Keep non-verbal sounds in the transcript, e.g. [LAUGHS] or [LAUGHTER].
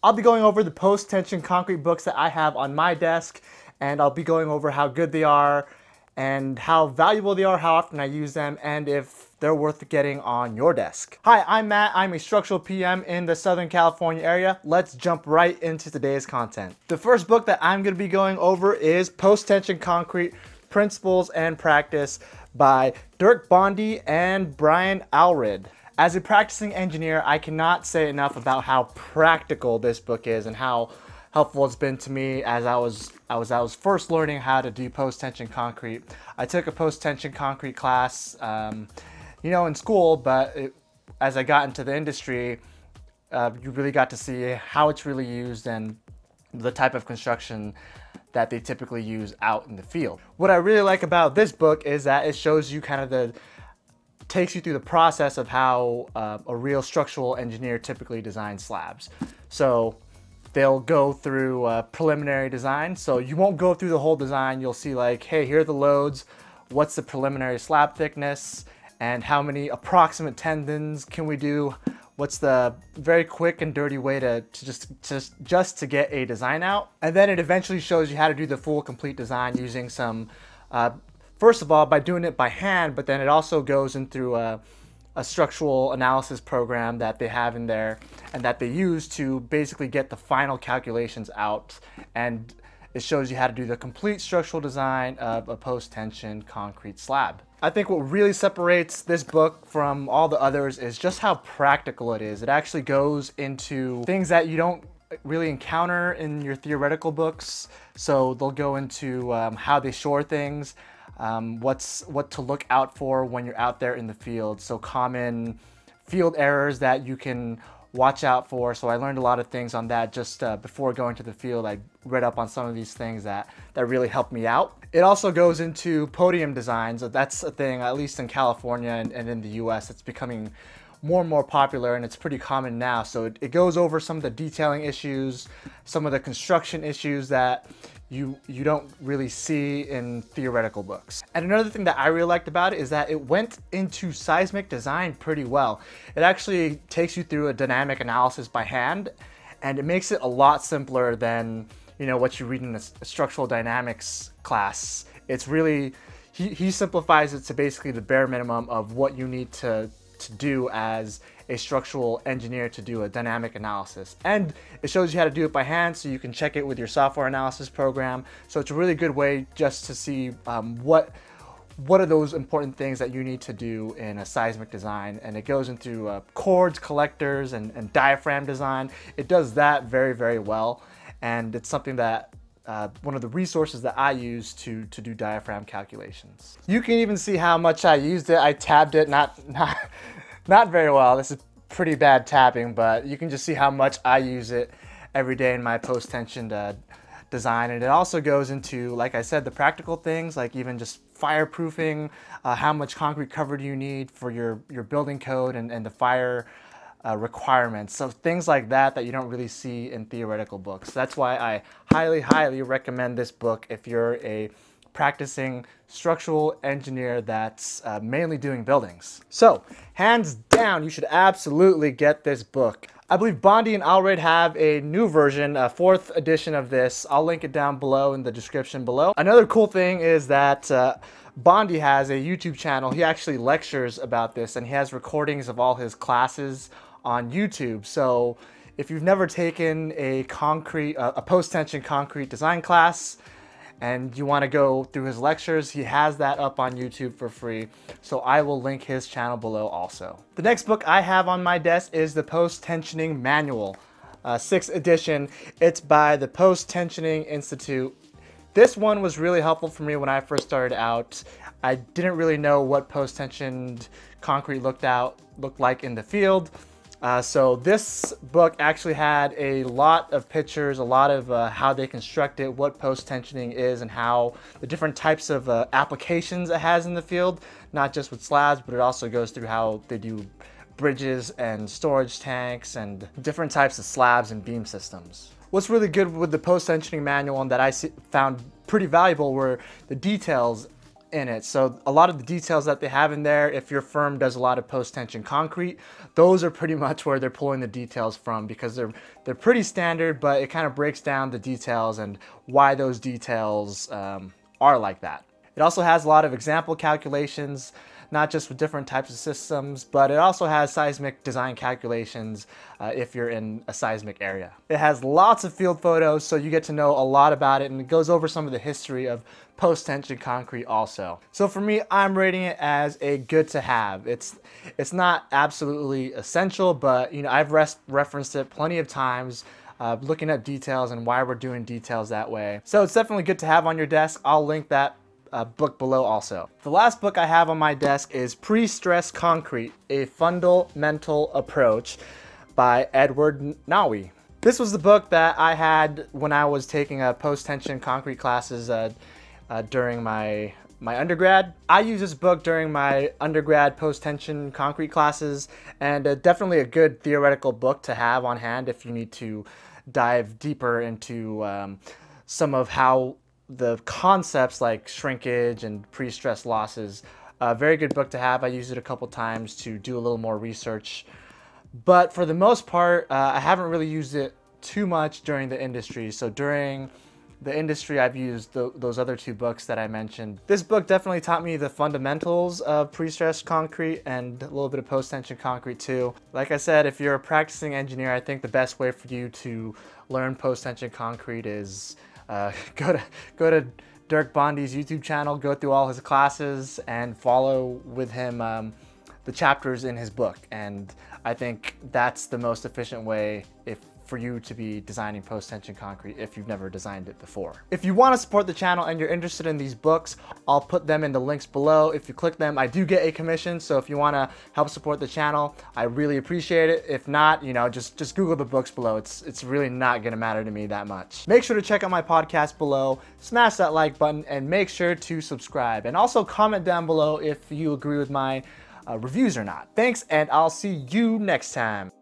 I'll be going over the post-tension concrete books that I have on my desk and I'll be going over how good they are and how valuable they are, how often I use them, and if they're worth getting on your desk. Hi, I'm Mat. I'm a structural PM in the Southern California area. Let's jump right into today's content. The first book that I'm gonna be going over is Post-Tension Concrete Principles and Practice by Dirk Bondy and Bryan Allred. As a practicing engineer, I cannot say enough about how practical this book is and how helpful it's been to me as I was I was I was first learning how to do post tension concrete. I took a post tension concrete class, um, you know, in school, but it, as I got into the industry, uh, you really got to see how it's really used and the type of construction that they typically use out in the field. What I really like about this book is that it shows you kind of the takes you through the process of how uh, a real structural engineer typically designs slabs. So they'll go through uh, preliminary design. So you won't go through the whole design. You'll see like, hey, here are the loads. What's the preliminary slab thickness? And how many approximate tendons can we do? What's the very quick and dirty way to, to just, just, just to get a design out? And then it eventually shows you how to do the full complete design using some, uh, first of all, by doing it by hand, but then it also goes into a, a structural analysis program that they have in there and that they use to basically get the final calculations out. And it shows you how to do the complete structural design of a post-tension concrete slab. I think what really separates this book from all the others is just how practical it is. It actually goes into things that you don't really encounter in your theoretical books. So they'll go into um, how they shore things, um, what's what to look out for when you're out there in the field. So common field errors that you can watch out for. So I learned a lot of things on that just uh, before going to the field. I read up on some of these things that, that really helped me out. It also goes into podium designs. That's a thing, at least in California and, and in the US, it's becoming more and more popular and it's pretty common now. So it, it goes over some of the detailing issues, some of the construction issues that you you don't really see in theoretical books. And another thing that I really liked about it is that it went into seismic design pretty well. It actually takes you through a dynamic analysis by hand and it makes it a lot simpler than you know what you read in a structural dynamics class. It's really he, he simplifies it to basically the bare minimum of what you need to to do as a structural engineer to do a dynamic analysis. And it shows you how to do it by hand so you can check it with your software analysis program. So it's a really good way just to see um, what what are those important things that you need to do in a seismic design and it goes into uh, chords, collectors, and, and, diaphragm design. It does that very, very well and it's something that uh, one of the resources that I use to, to do diaphragm calculations. You can even see how much I used it. I tabbed it, not, [LAUGHS] not, not very well. This is pretty bad tapping, but you can just see how much I use it every day in my post-tension uh, design. And it also goes into, like I said, the practical things, like even just fireproofing, uh, how much concrete cover do you need for your, your building code and, and the fire uh, requirements. So things like that that you don't really see in theoretical books. That's why I highly, highly recommend this book if you're a practicing structural engineer that's uh, mainly doing buildings. So hands down, you should absolutely get this book. I believe Bondy and Allred have a new version, a fourth edition of this. I'll link it down below in the description below. Another cool thing is that uh, Bondy has a YouTube channel. He actually lectures about this and he has recordings of all his classes on YouTube. So if you've never taken a concrete, a post-tension concrete design class, and you want to go through his lectures, he has that up on YouTube for free. So I will link his channel below also. The next book I have on my desk is the Post-Tensioning Manual, uh, 6th edition. It's by the Post-Tensioning Institute. This one was really helpful for me when I first started out. I didn't really know what post-tensioned concrete looked out looked like in the field. Uh, so this book actually had a lot of pictures, a lot of uh, how they construct it, what post-tensioning is, and how the different types of uh, applications it has in the field, not just with slabs, but it also goes through how they do bridges and storage tanks and different types of slabs and beam systems. What's really good with the post-tensioning manual and that I found pretty valuable were the details in it. So a lot of the details that they have in there, if your firm does a lot of post-tension concrete, those are pretty [LAUGHS] much where they're pulling the details from because they're they're pretty standard, but it kind of breaks down the details and why those details um, are like that. It also has a lot of example calculations, not just with different types of systems, but it also has seismic design calculations uh, if you're in a seismic area. It has lots of field photos, so you get to know a lot about it, and it goes over some of the history of post-tension concrete also. So for me, I'm rating it as a good to have. It's it's not absolutely essential, but you know I've referenced it plenty of times. Uh, looking at details and why we're doing details that way. So it's definitely good to have on your desk. I'll link that uh, book below also. The last book I have on my desk is Pre-Stress Concrete, A Fundamental Approach by Edward Nawy. This was the book that I had when I was taking a post-tension concrete classes uh, uh, during my my undergrad. I used this book during my undergrad post-tension concrete classes and uh, definitely a good theoretical book to have on hand if you need to dive deeper into um, some of how the concepts like shrinkage and pre-stress losses. A very good book to have. I used it a couple times to do a little more research. But for the most part, uh, I haven't really used it too much during the industry. So during the industry, I've used the, those other two books that I mentioned. This book definitely taught me the fundamentals of pre-stressed concrete and a little bit of post-tension concrete too. Like I said, if you're a practicing engineer, I think the best way for you to learn post-tension concrete is uh, [LAUGHS] go to go to Dirk Bondy's YouTube channel, go through all his classes, and follow with him um, the chapters in his book. And I think that's the most efficient way if for you to be designing post-tension concrete if you've never designed it before. If you want to support the channel and you're interested in these books, I'll put them in the links below. If you click them, I do get a commission, so if you want to help support the channel, I really appreciate it. If not, you know, just, just Google the books below. It's, it's really not going to matter to me that much. Make sure to check out my podcast below, smash that like button, and make sure to subscribe. And also comment down below if you agree with my uh, reviews or not. Thanks, and I'll see you next time.